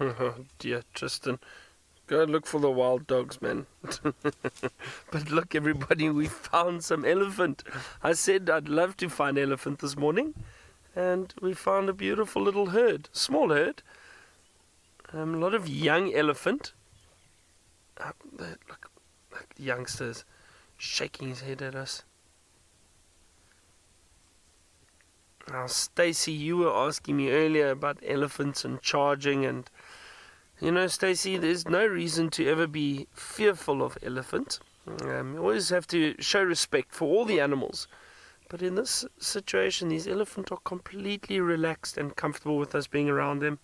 Oh dear, Tristan. Go look for the wild dogs, man. but look, everybody, we found some elephant. I said I'd love to find elephant this morning, and we found a beautiful little herd, small herd. Um, a lot of young elephant. Uh, look, look, youngsters shaking his head at us. Now, Stacy, you were asking me earlier about elephants and charging, and you know, Stacy, there's no reason to ever be fearful of elephant. Um, you always have to show respect for all the animals. But in this situation, these elephants are completely relaxed and comfortable with us being around them.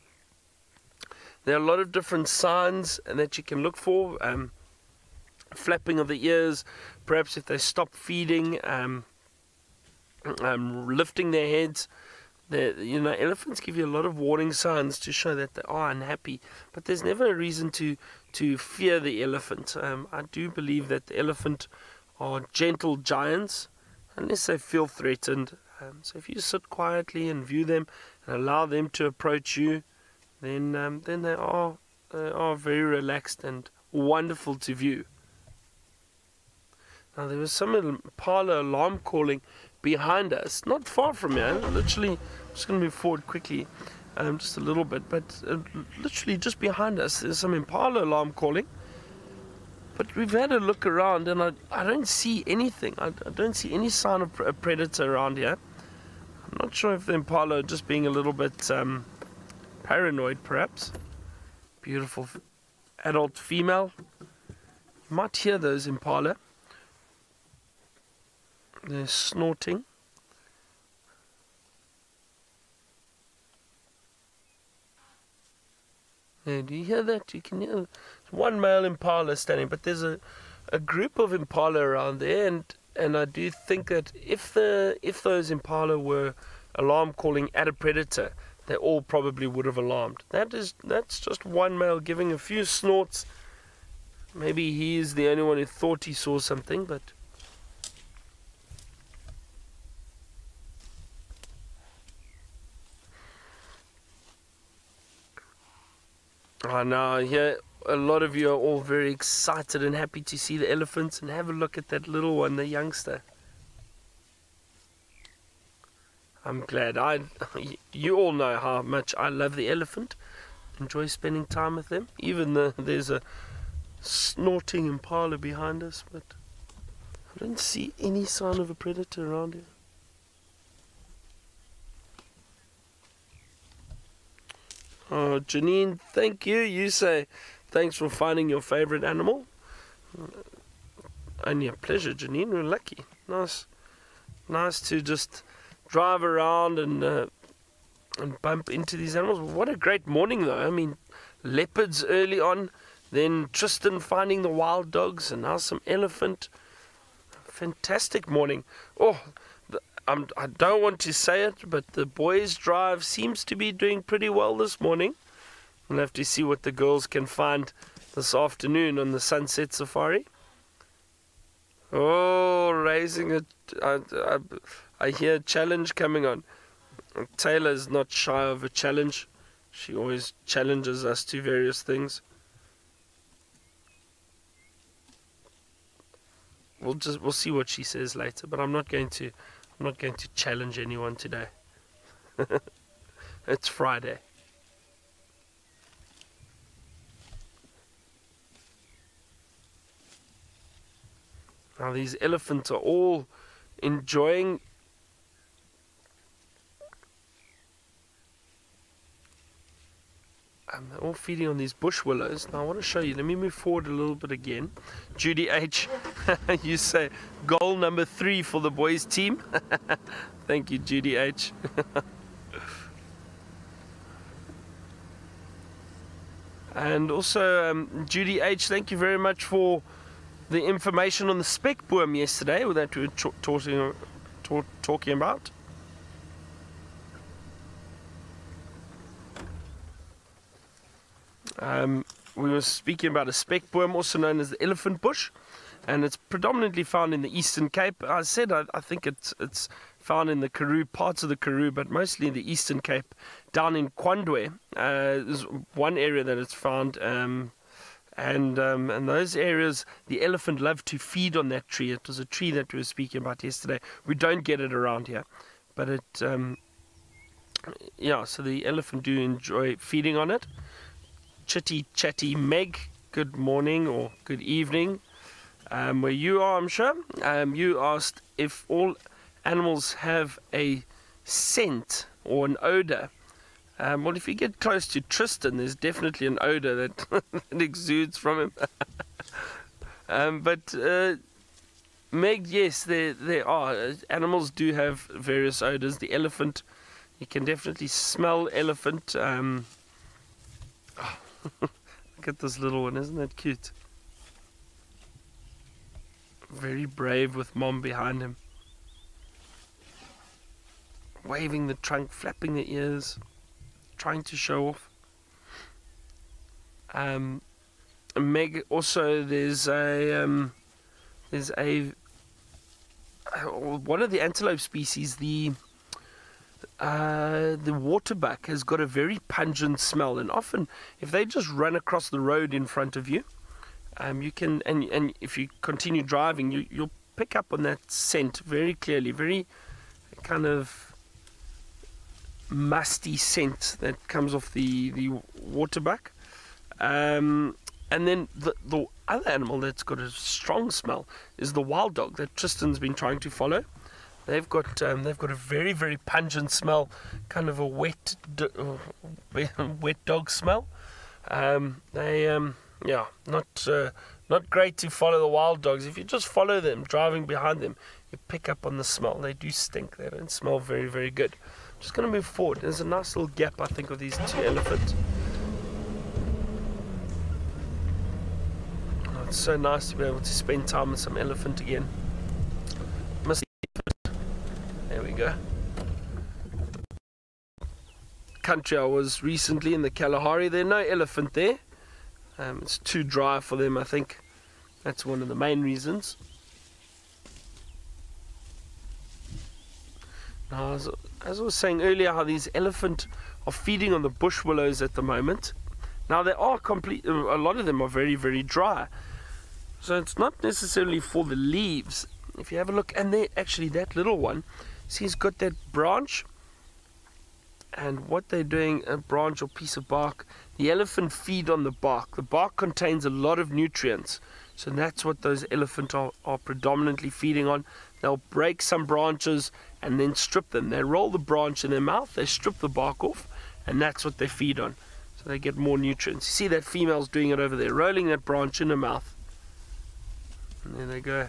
There are a lot of different signs that you can look for. Um, flapping of the ears, perhaps if they stop feeding, um, um, lifting their heads. you know, elephants give you a lot of warning signs to show that they are unhappy, but there's never a reason to to fear the elephant. Um, I do believe that the elephant are gentle giants, unless they feel threatened. Um, so if you sit quietly and view them and allow them to approach you, then um, then they are they are very relaxed and wonderful to view. Now there was some impala alarm calling behind us, not far from here. Literally, I'm just going to move forward quickly, um, just a little bit, but uh, literally just behind us, there's some impala alarm calling. But we've had a look around, and I, I don't see anything. I, I don't see any sign of a predator around here. I'm not sure if the impala are just being a little bit um, paranoid, perhaps. Beautiful adult female. You might hear those impala. They're snorting. Yeah, do you hear that? You can hear one male impala standing, but there's a, a group of impala around there, and and I do think that if the if those impala were alarm calling at a predator, they all probably would have alarmed. That is that's just one male giving a few snorts. Maybe he is the only one who thought he saw something, but I know, yeah, a lot of you are all very excited and happy to see the elephants and have a look at that little one, the youngster. I'm glad. I, you all know how much I love the elephant. Enjoy spending time with them. Even the, there's a snorting impala behind us, but I don't see any sign of a predator around here. Oh, Janine, thank you. You say thanks for finding your favorite animal. Only a pleasure, Janine. We're lucky. Nice, nice to just drive around and uh, and bump into these animals. What a great morning, though. I mean, leopards early on, then Tristan finding the wild dogs, and now some elephant. Fantastic morning. Oh, I'm, I do not want to say it, but the boys' drive seems to be doing pretty well this morning. We'll have to see what the girls can find this afternoon on the sunset safari. Oh, raising it! I hear a challenge coming on. Taylor's not shy of a challenge. She always challenges us to various things. We'll just we'll see what she says later, but I'm not going to I'm not going to challenge anyone today. it's Friday. Now, these elephants are all enjoying Um, they're all feeding on these bush willows. Now I want to show you. Let me move forward a little bit again. Judy H, you say goal number three for the boys team. Thank you, Judy H. and also um, Judy H, thank you very much for the information on the spekboom yesterday that we were talking talking about. Um, we were speaking about a spekboom, also known as the elephant bush, and it's predominantly found in the Eastern Cape. I said I, I think it's it's found in the Karoo, parts of the Karoo, but mostly in the Eastern Cape. Down in Kwandwe, uh, there's one area that it's found. Um, and um, and those areas, the elephant loved to feed on that tree. It was a tree that we were speaking about yesterday. We don't get it around here, but it, um, yeah. So the elephant do enjoy feeding on it. Chitty chatty Meg, good morning or good evening. Um, where you are, I'm sure. Um, you asked if all animals have a scent or an odor. Um, well, if you get close to Tristan, there's definitely an odor that, that exudes from him. um, but uh, Meg, yes, there there are animals do have various odors. The elephant, you can definitely smell elephant. Um, oh, look at this little one, isn't that cute? Very brave with mom behind him, waving the trunk, flapping the ears trying to show off. Um, Meg also there's a um, there's a uh, one of the antelope species the uh, the waterbuck has got a very pungent smell, and often if they just run across the road in front of you, um, you can and and if you continue driving, you you'll pick up on that scent very clearly, very kind of musty scent that comes off the the waterbuck. Um, and then the the other animal that's got a strong smell is the wild dog that Tristan's been trying to follow. They've got um, they've got a very very pungent smell, kind of a wet do- wet dog smell. Um, they um, yeah not uh, not great to follow the wild dogs. If you just follow them driving behind them, you pick up on the smell. They do stink. They don't smell very very good. Just going to move forward. There's a nice little gap, I think, of these two elephants. Oh, it's so nice to be able to spend time with some elephant again. There. Country I was recently in the Kalahari. There's no elephant there. Um, it's too dry for them, I think. That's one of the main reasons. Now, as, as I was saying earlier, how these elephant are feeding on the bush willows at the moment. Now they are complete. A lot of them are very, very dry. So it's not necessarily for the leaves. If you have a look, and they actually that little one, see, he's got that branch. And what they're doing, a branch or piece of bark, the elephant feed on the bark. The bark contains a lot of nutrients. So that's what those elephants are, are predominantly feeding on. They'll break some branches and then strip them. They roll the branch in their mouth, they strip the bark off, and that's what they feed on. So they get more nutrients. You see that female's doing it over there, rolling that branch in her mouth. And there they go.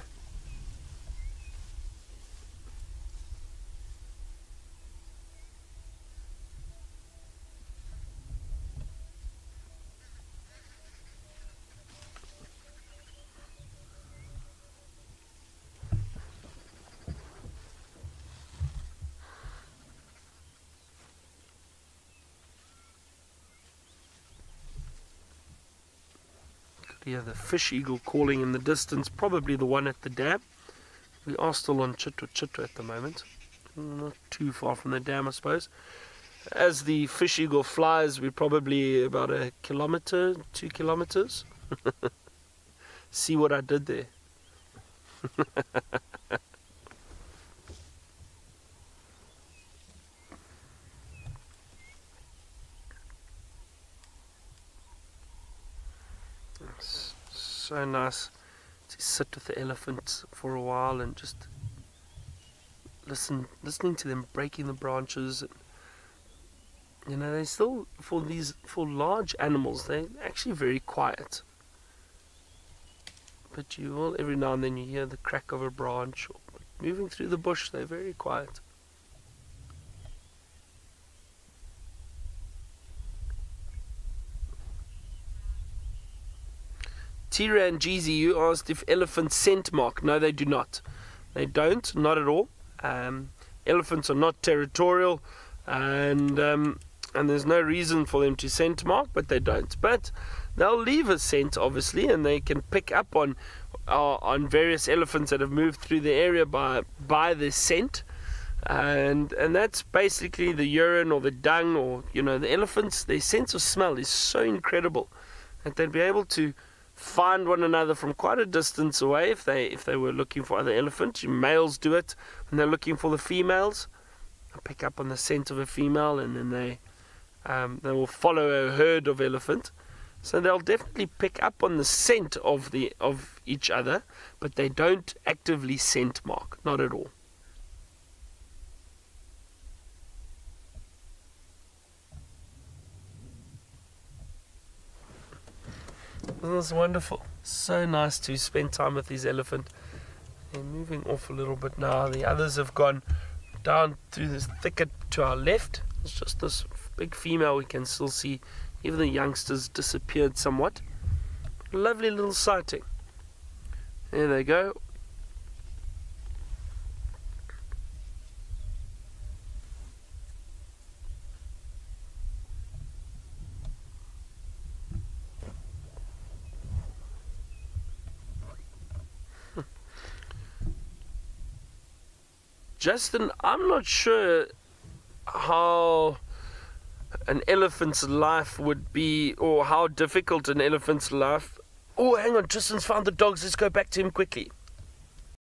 Hear the fish eagle calling in the distance, probably the one at the dam. We are still on Chitwa Chitwa at the moment, not too far from the dam, I suppose. As the fish eagle flies, we're probably about a kilometer, two kilometers. See what I did there? so nice to sit with the elephants for a while and just listen, listening to them breaking the branches. And, you know, they still for these for large animals, they're actually very quiet. But you will every now and then you hear the crack of a branch or moving through the bush. They're very quiet. Tira and Jeezy, you asked if elephants scent mark. No, they do not. They don't, not at all. Um, elephants are not territorial, and um, and there's no reason for them to scent mark, but they don't. But they'll leave a scent, obviously, and they can pick up on uh, on various elephants that have moved through the area by by the scent. and and that's basically the urine or the dung or you know the elephants. Their sense of smell is so incredible that they'd be able to find one another from quite a distance away if they if they were looking for other elephants. Males do it when they're looking for the females. They pick up on the scent of a female and then they um, they will follow a herd of elephant. So they'll definitely pick up on the scent of the of each other, but they don't actively scent mark, not at all. This is wonderful. So nice to spend time with these elephant. They're moving off a little bit now. The others have gone down through this thicket to our left. It's just this big female we can still see. Even the youngsters disappeared somewhat. Lovely little sighting. There they go. Justin, I'm not sure how an elephant's life would be, or how difficult an elephant's life. Oh, hang on, Tristan's found the dogs. Let's go back to him quickly.